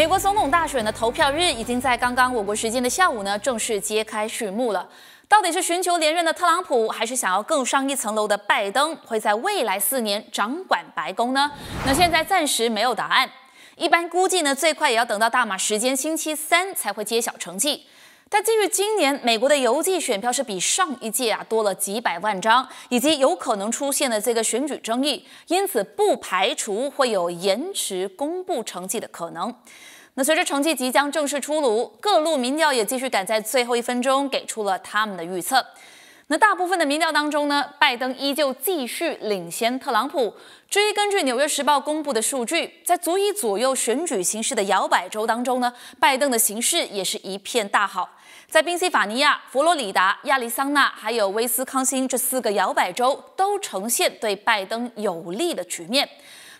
美国总统大选的投票日已经在刚刚我国时间的下午呢正式揭开序幕了。到底是寻求连任的特朗普，还是想要更上一层楼的拜登，会在未来四年掌管白宫呢？那现在暂时没有答案。一般估计呢，最快也要等到大马时间星期三才会揭晓成绩。但基于今年美国的邮寄选票是比上一届啊多了几百万张，以及有可能出现的这个选举争议，因此不排除会有延迟公布成绩的可能。那随着成绩即将正式出炉，各路民调也继续赶在最后一分钟给出了他们的预测。那大部分的民调当中呢，拜登依旧继续领先特朗普。至于根据《纽约时报》公布的数据，在足以左右选举形势的摇摆州当中呢，拜登的形势也是一片大好。在宾夕法尼亚、佛罗里达、亚利桑那还有威斯康星这四个摇摆州，都呈现对拜登有利的局面。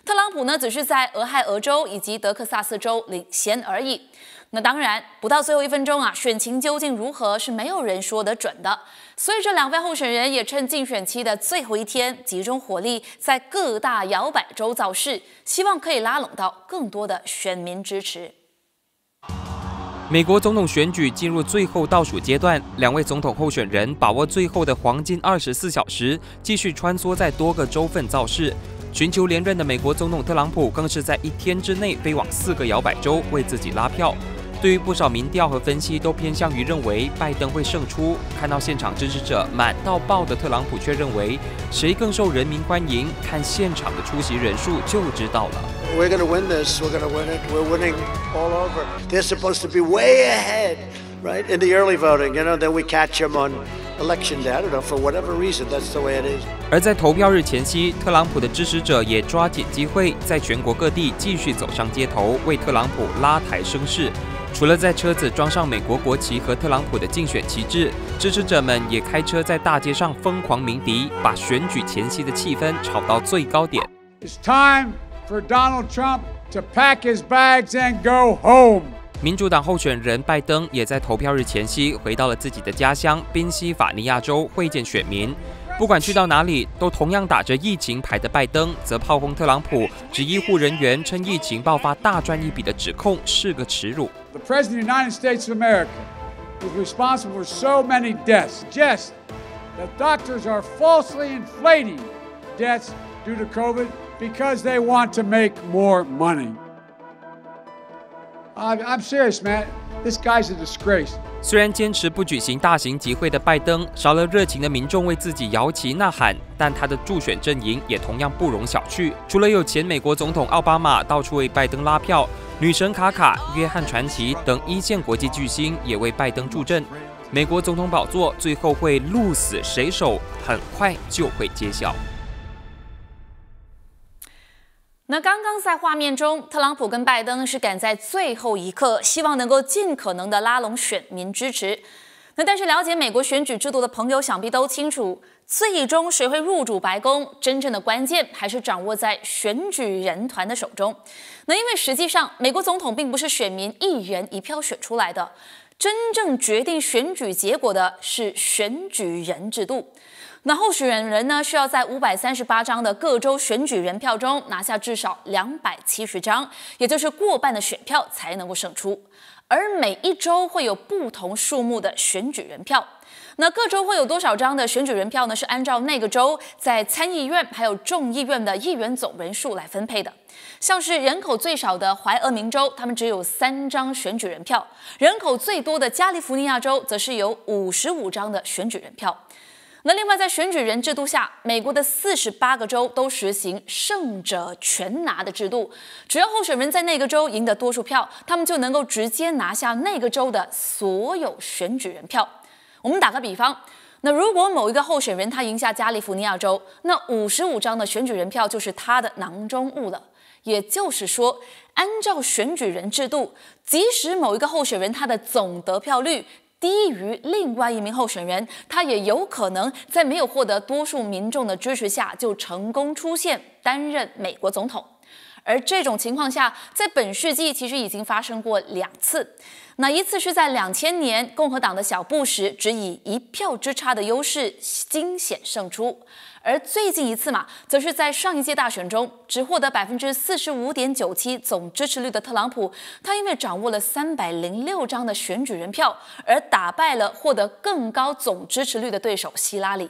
特朗普呢，只是在俄亥俄州以及德克萨斯州领先而已。那当然，不到最后一分钟啊，选情究竟如何是没有人说得准的。所以这两位候选人也趁竞选期的最后一天，集中火力在各大摇摆州造势，希望可以拉拢到更多的选民支持。美国总统选举进入最后倒数阶段，两位总统候选人把握最后的黄金二十四小时，继续穿梭在多个州份造势。寻求连任的美国总统特朗普更是在一天之内飞往四个摇摆州为自己拉票。对于不少民调和分析都偏向于认为拜登会胜出，看到现场支持者满到爆的特朗普却认为谁更受人民欢迎，看现场的出席人数就知道了。Election day. I don't know for whatever reason that's the way it is. 而在投票日前夕，特朗普的支持者也抓紧机会，在全国各地继续走上街头，为特朗普拉抬声势。除了在车子装上美国国旗和特朗普的竞选旗帜，支持者们也开车在大街上疯狂鸣笛，把选举前夕的气氛炒到最高点。It's time for Donald Trump to pack his bags and go home. 民主党候选人拜登也在投票日前夕回到了自己的家乡宾夕法尼亚州会见选民。不管去到哪里，都同样打着疫情牌的拜登，则炮轰特朗普，指医护人员趁疫情爆发大赚一笔的指控是个耻辱。The President of the United States of America is responsible for so many deaths. Just that doctors are falsely inflating deaths due to COVID because they want to make more money. I'm serious, man. This guy's a disgrace. 虽然坚持不举行大型集会的拜登少了热情的民众为自己摇旗呐喊，但他的助选阵营也同样不容小觑。除了有前美国总统奥巴马到处为拜登拉票，女神卡卡、约翰传奇等一线国际巨星也为拜登助阵。美国总统宝座最后会鹿死谁手，很快就会揭晓。那刚刚在画面中，特朗普跟拜登是赶在最后一刻，希望能够尽可能的拉拢选民支持。那但是了解美国选举制度的朋友想必都清楚，最终谁会入主白宫，真正的关键还是掌握在选举人团的手中。那因为实际上，美国总统并不是选民一人一票选出来的，真正决定选举结果的是选举人制度。那候选人呢，需要在五百三十八张的各州选举人票中拿下至少两百七十张，也就是过半的选票才能够胜出。而每一周会有不同数目的选举人票。那各州会有多少张的选举人票呢？是按照那个州在参议院还有众议院的议员总人数来分配的。像是人口最少的怀俄明州，他们只有三张选举人票；人口最多的加利福尼亚州，则是有五十五张的选举人票。那另外，在选举人制度下，美国的四十八个州都实行胜者全拿的制度。只要候选人在那个州赢得多数票，他们就能够直接拿下那个州的所有选举人票。我们打个比方，那如果某一个候选人他赢下加利福尼亚州，那五十五张的选举人票就是他的囊中物了。也就是说，按照选举人制度，即使某一个候选人他的总得票率，低于另外一名候选人，他也有可能在没有获得多数民众的支持下就成功出现担任美国总统。而这种情况下，在本世纪其实已经发生过两次。那一次是在两千年，共和党的小布什只以一票之差的优势惊险胜出；而最近一次嘛，则是在上一届大选中，只获得百分之四十五点九七总支持率的特朗普，他因为掌握了三百零六张的选举人票，而打败了获得更高总支持率的对手希拉里。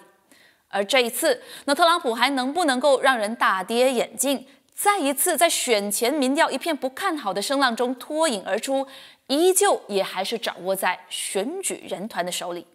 而这一次，那特朗普还能不能够让人大跌眼镜？再一次在选前民调一片不看好的声浪中脱颖而出，依旧也还是掌握在选举人团的手里。